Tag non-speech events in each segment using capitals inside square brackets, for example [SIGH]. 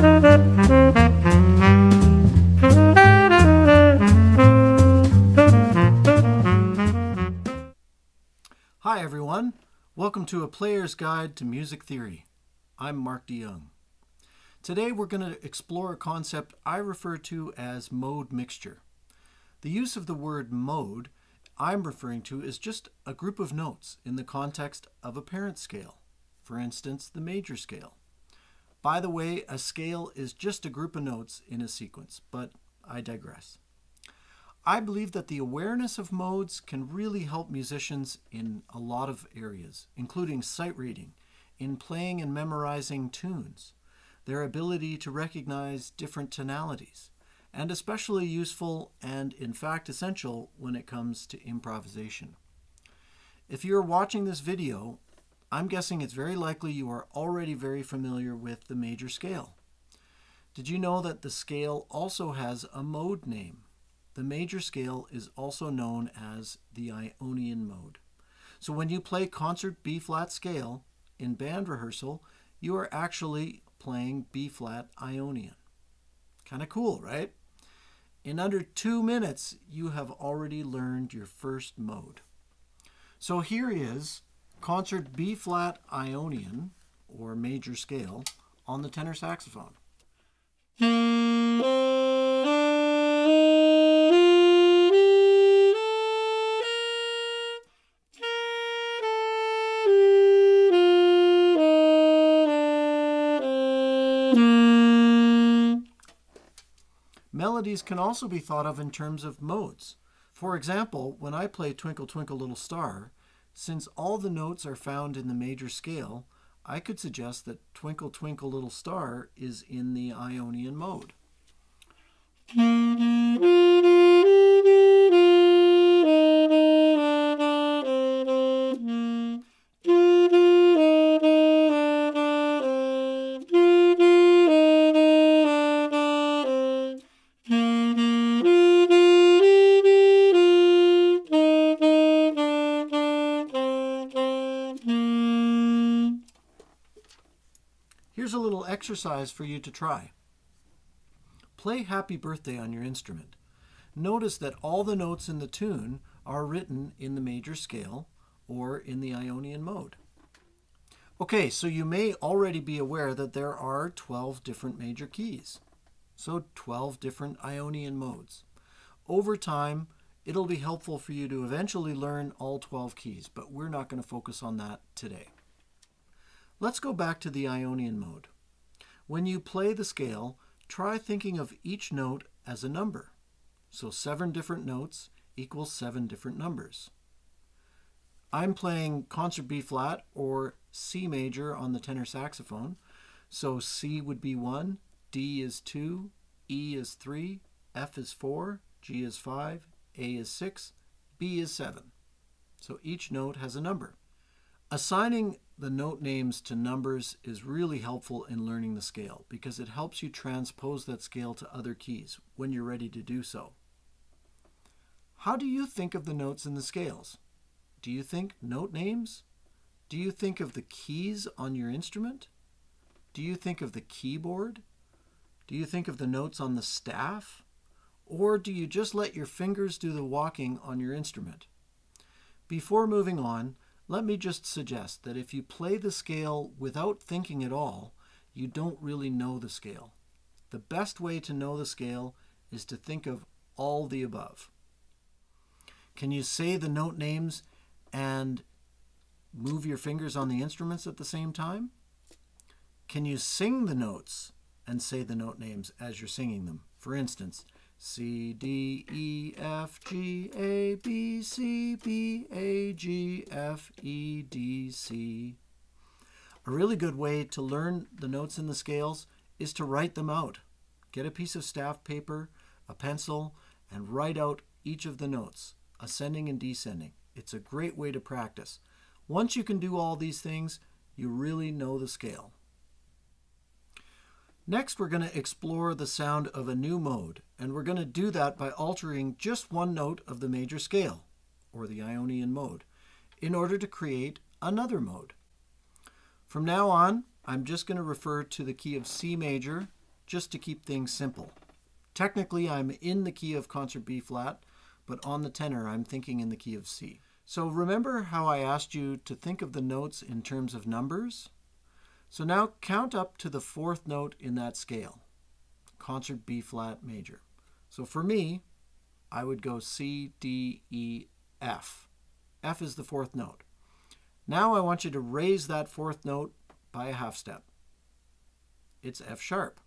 Hi everyone, welcome to A Player's Guide to Music Theory. I'm Mark Dejong. Today we're going to explore a concept I refer to as mode mixture. The use of the word mode I'm referring to is just a group of notes in the context of a parent scale, for instance, the major scale. By the way, a scale is just a group of notes in a sequence, but I digress. I believe that the awareness of modes can really help musicians in a lot of areas, including sight reading, in playing and memorizing tunes, their ability to recognize different tonalities, and especially useful and, in fact, essential when it comes to improvisation. If you're watching this video, I'm guessing it's very likely you are already very familiar with the major scale. Did you know that the scale also has a mode name? The major scale is also known as the Ionian mode. So when you play concert B flat scale in band rehearsal, you are actually playing B flat Ionian. Kind of cool, right? In under two minutes, you have already learned your first mode. So here is concert B flat Ionian, or major scale, on the tenor saxophone. Melodies can also be thought of in terms of modes. For example, when I play Twinkle Twinkle Little Star, since all the notes are found in the major scale, I could suggest that Twinkle Twinkle Little Star is in the Ionian mode. Here's a little exercise for you to try. Play Happy Birthday on your instrument. Notice that all the notes in the tune are written in the major scale or in the Ionian mode. Okay, so you may already be aware that there are 12 different major keys. So 12 different Ionian modes. Over time, it'll be helpful for you to eventually learn all 12 keys, but we're not going to focus on that today. Let's go back to the Ionian mode. When you play the scale, try thinking of each note as a number. So seven different notes equals seven different numbers. I'm playing concert B flat or C major on the tenor saxophone. So C would be 1, D is 2, E is 3, F is 4, G is 5, A is 6, B is 7. So each note has a number. Assigning the note names to numbers is really helpful in learning the scale because it helps you transpose that scale to other keys when you're ready to do so. How do you think of the notes in the scales? Do you think note names? Do you think of the keys on your instrument? Do you think of the keyboard? Do you think of the notes on the staff? Or do you just let your fingers do the walking on your instrument? Before moving on, let me just suggest that if you play the scale without thinking at all, you don't really know the scale. The best way to know the scale is to think of all the above. Can you say the note names and move your fingers on the instruments at the same time? Can you sing the notes and say the note names as you're singing them? For instance, C, D, E, F, G, A, B, C, B, A, G, F, E, D, C. A really good way to learn the notes in the scales is to write them out. Get a piece of staff paper, a pencil, and write out each of the notes, ascending and descending. It's a great way to practice. Once you can do all these things, you really know the scale. Next, we're going to explore the sound of a new mode, and we're going to do that by altering just one note of the major scale, or the Ionian mode, in order to create another mode. From now on, I'm just going to refer to the key of C major just to keep things simple. Technically, I'm in the key of concert B flat, but on the tenor, I'm thinking in the key of C. So remember how I asked you to think of the notes in terms of numbers? So now count up to the fourth note in that scale, concert B flat major. So for me, I would go C, D, E, F. F is the fourth note. Now I want you to raise that fourth note by a half step. It's F sharp.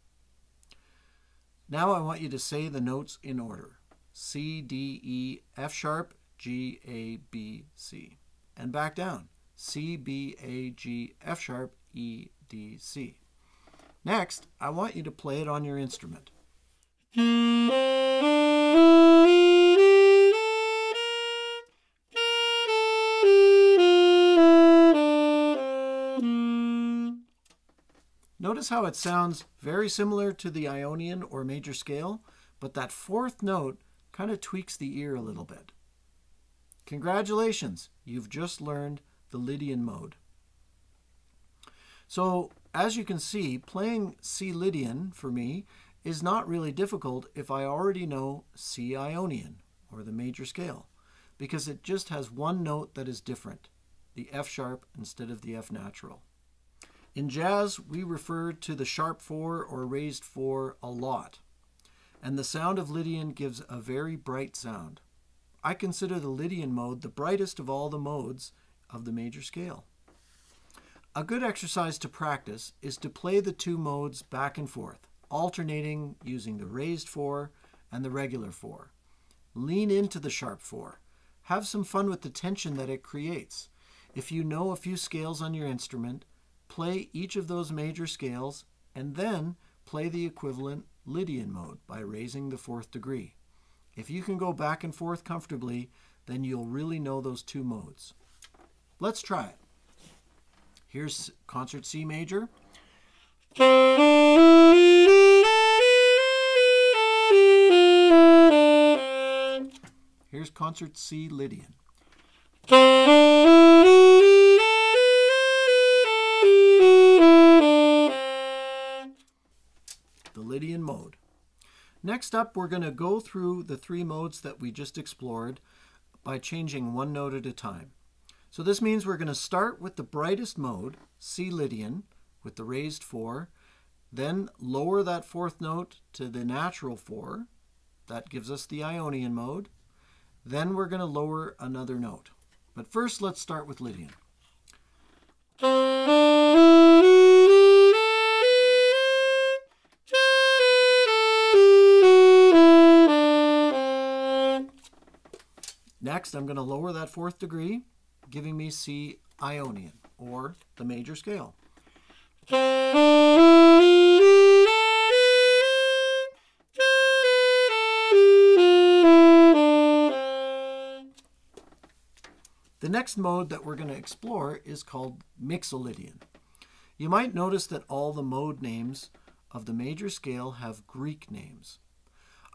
Now I want you to say the notes in order. C, D, E, F sharp, G, A, B, C. And back down. C, B, A, G, F sharp, E, D, C. Next, I want you to play it on your instrument. Notice how it sounds very similar to the Ionian or major scale, but that fourth note kind of tweaks the ear a little bit. Congratulations, you've just learned the Lydian mode. So, as you can see, playing C Lydian for me is not really difficult if I already know C Ionian, or the major scale, because it just has one note that is different, the F sharp instead of the F natural. In jazz, we refer to the sharp 4 or raised 4 a lot, and the sound of Lydian gives a very bright sound. I consider the Lydian mode the brightest of all the modes of the major scale. A good exercise to practice is to play the two modes back and forth, alternating using the raised 4 and the regular 4. Lean into the sharp 4. Have some fun with the tension that it creates. If you know a few scales on your instrument, play each of those major scales, and then play the equivalent Lydian mode by raising the fourth degree. If you can go back and forth comfortably, then you'll really know those two modes. Let's try it. Here's concert C major. Here's concert C Lydian. The Lydian mode. Next up, we're going to go through the three modes that we just explored by changing one note at a time. So this means we're going to start with the brightest mode, C Lydian, with the raised 4, then lower that fourth note to the natural 4. That gives us the Ionian mode. Then we're going to lower another note. But first, let's start with Lydian. Next, I'm going to lower that fourth degree, giving me C Ionian, or the major scale. The next mode that we're going to explore is called Mixolydian. You might notice that all the mode names of the major scale have Greek names.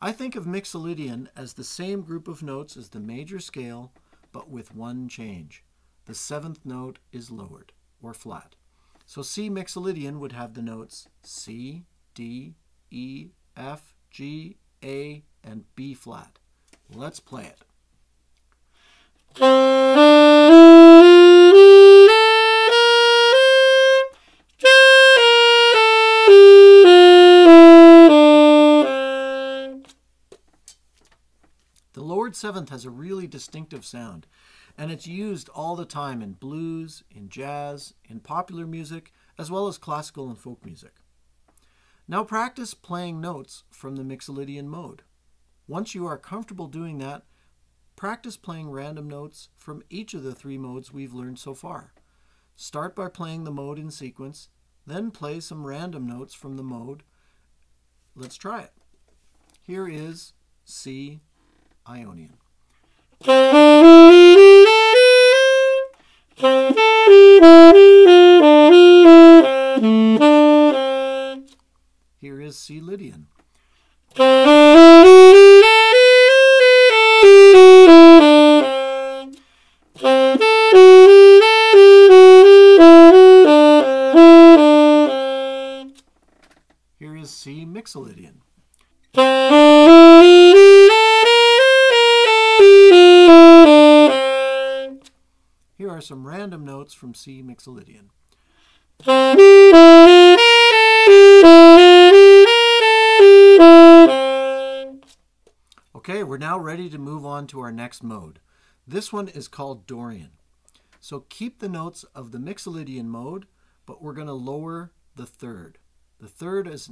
I think of Mixolydian as the same group of notes as the major scale, but with one change. The seventh note is lowered, or flat. So C Mixolydian would have the notes C, D, E, F, G, A, and B flat. Let's play it. The lowered seventh has a really distinctive sound, and it's used all the time in blues, in jazz, in popular music, as well as classical and folk music. Now practice playing notes from the Mixolydian mode. Once you are comfortable doing that, practice playing random notes from each of the three modes we've learned so far. Start by playing the mode in sequence, then play some random notes from the mode. Let's try it. Here is C Ionian. [LAUGHS] Here is C. Lydian. Here is C Mixolydian. Are some random notes from C Mixolydian. Okay, we're now ready to move on to our next mode. This one is called Dorian. So keep the notes of the Mixolydian mode, but we're going to lower the third. The third is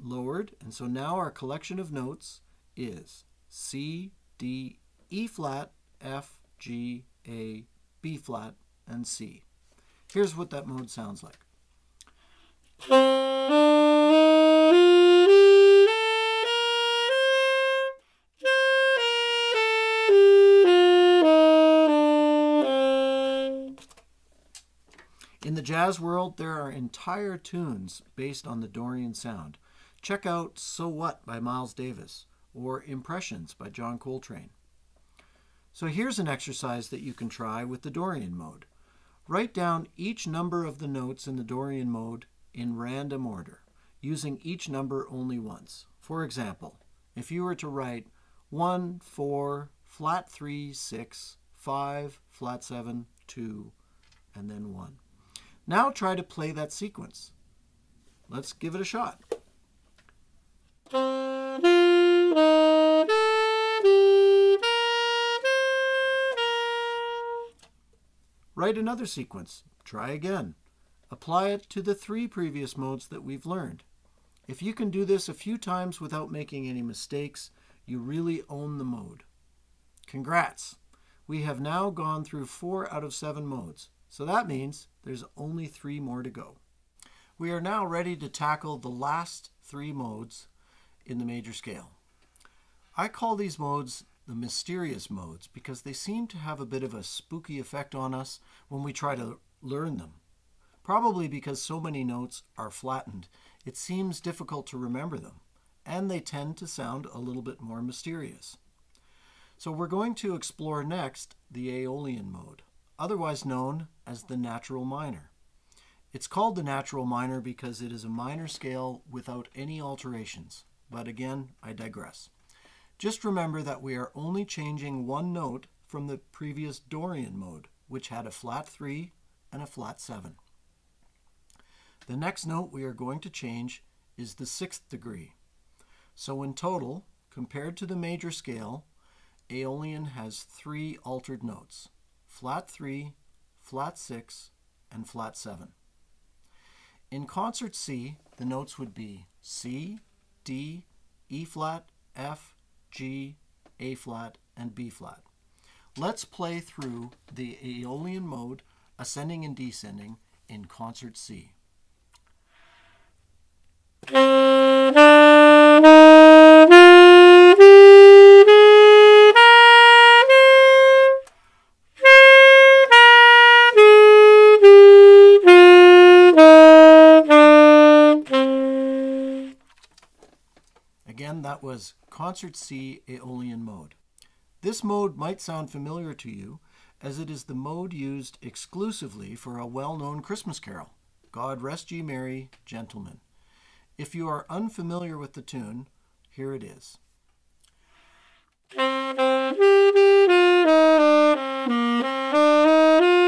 lowered, and so now our collection of notes is C, D, E flat, F, G, A, B flat, and C. Here's what that mode sounds like. In the jazz world, there are entire tunes based on the Dorian sound. Check out So What by Miles Davis or Impressions by John Coltrane. So here's an exercise that you can try with the Dorian mode. Write down each number of the notes in the Dorian mode in random order, using each number only once. For example, if you were to write 1, 4, flat 3, 6, 5, flat 7, 2, and then 1. Now try to play that sequence. Let's give it a shot. Write another sequence. Try again. Apply it to the three previous modes that we've learned. If you can do this a few times without making any mistakes, you really own the mode. Congrats! We have now gone through four out of seven modes. So that means there's only three more to go. We are now ready to tackle the last three modes in the major scale. I call these modes the mysterious modes because they seem to have a bit of a spooky effect on us when we try to learn them. Probably because so many notes are flattened, it seems difficult to remember them, and they tend to sound a little bit more mysterious. So we're going to explore next the Aeolian mode otherwise known as the natural minor. It's called the natural minor because it is a minor scale without any alterations. But again, I digress. Just remember that we are only changing one note from the previous Dorian mode, which had a flat 3 and a flat 7. The next note we are going to change is the sixth degree. So in total, compared to the major scale, Aeolian has three altered notes flat 3, flat 6, and flat 7. In concert C, the notes would be C, D, E flat, F, G, A flat, and B flat. Let's play through the Aeolian mode, ascending and descending, in concert C. Again, that was Concert C Aeolian mode. This mode might sound familiar to you as it is the mode used exclusively for a well-known Christmas carol, God Rest Ye Merry Gentlemen. If you are unfamiliar with the tune, here it is. [LAUGHS]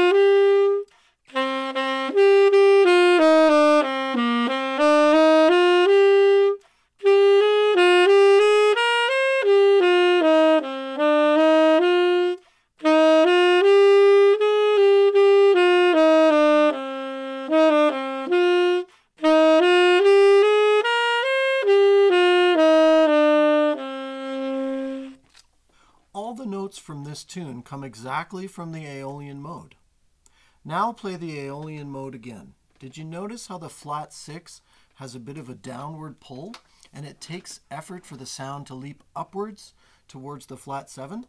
from this tune come exactly from the Aeolian mode. Now play the Aeolian mode again. Did you notice how the flat 6 has a bit of a downward pull and it takes effort for the sound to leap upwards towards the flat 7?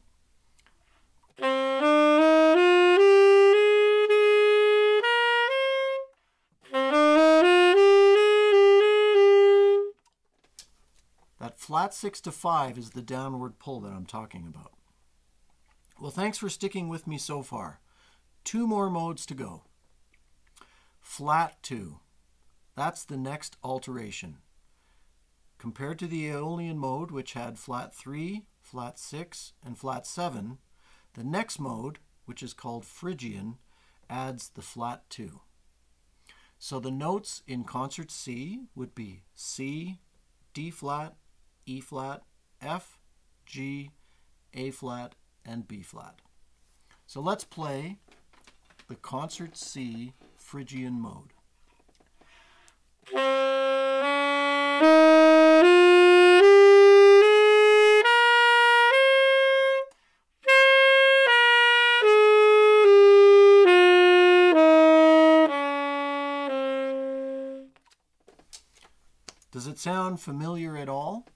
That flat 6 to 5 is the downward pull that I'm talking about. Well, thanks for sticking with me so far. Two more modes to go. Flat 2. That's the next alteration. Compared to the Aeolian mode, which had flat 3, flat 6, and flat 7, the next mode, which is called Phrygian, adds the flat 2. So the notes in concert C would be C, D flat, E flat, F, G, A flat, and B flat. So let's play the concert C Phrygian mode. Does it sound familiar at all?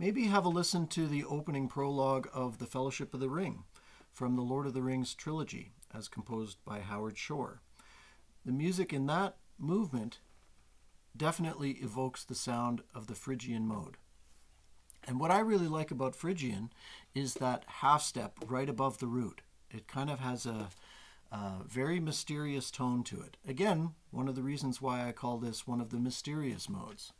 Maybe have a listen to the opening prologue of The Fellowship of the Ring from the Lord of the Rings trilogy, as composed by Howard Shore. The music in that movement definitely evokes the sound of the Phrygian mode. And what I really like about Phrygian is that half step right above the root. It kind of has a, a, very mysterious tone to it. Again, one of the reasons why I call this one of the mysterious modes.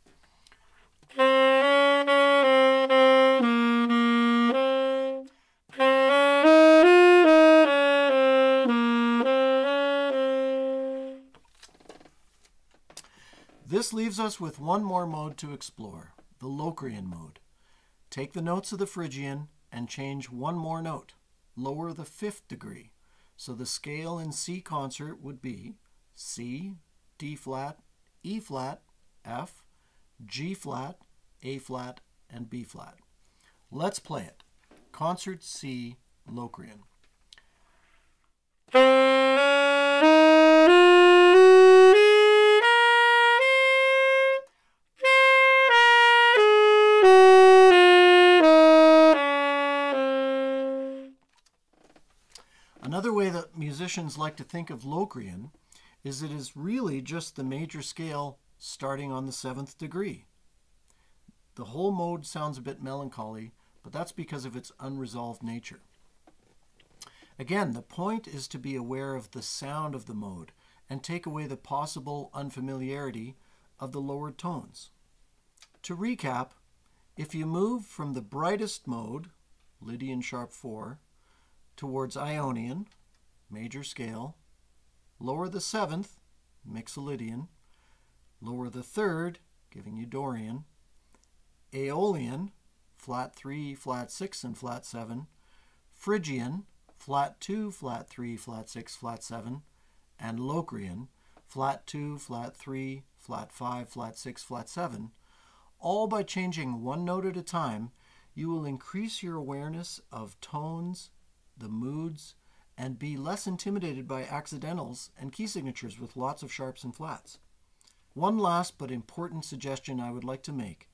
This leaves us with one more mode to explore, the Locrian mode. Take the notes of the Phrygian and change one more note. Lower the fifth degree. So the scale in C concert would be C, D flat, E flat, F, G flat, A flat, and B flat. Let's play it. Concert C Locrian. Another way that musicians like to think of Locrian is it is really just the major scale starting on the seventh degree. The whole mode sounds a bit melancholy, but that's because of its unresolved nature. Again, the point is to be aware of the sound of the mode and take away the possible unfamiliarity of the lowered tones. To recap, if you move from the brightest mode, Lydian sharp 4, towards Ionian, major scale, lower the seventh, Mixolydian, lower the third, giving you Dorian, Aeolian, flat 3, flat 6, and flat 7, Phrygian, flat 2, flat 3, flat 6, flat 7, and Locrian, flat 2, flat 3, flat 5, flat 6, flat 7, all by changing one note at a time, you will increase your awareness of tones, the moods, and be less intimidated by accidentals and key signatures with lots of sharps and flats. One last but important suggestion I would like to make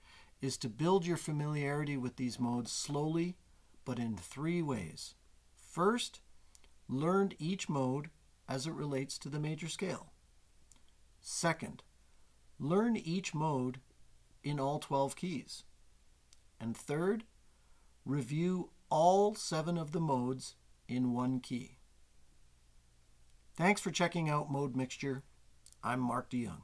is to build your familiarity with these modes slowly, but in three ways. First, learn each mode as it relates to the major scale. Second, learn each mode in all 12 keys. And third, review all seven of the modes in one key. Thanks for checking out Mode Mixture. I'm Mark Dejong.